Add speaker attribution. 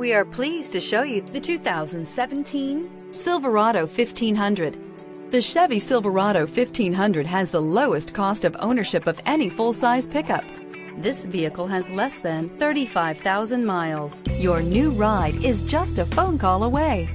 Speaker 1: We are pleased to show you the 2017 Silverado 1500. The Chevy Silverado 1500 has the lowest cost of ownership of any full-size pickup. This vehicle has less than 35,000 miles. Your new ride is just a phone call away.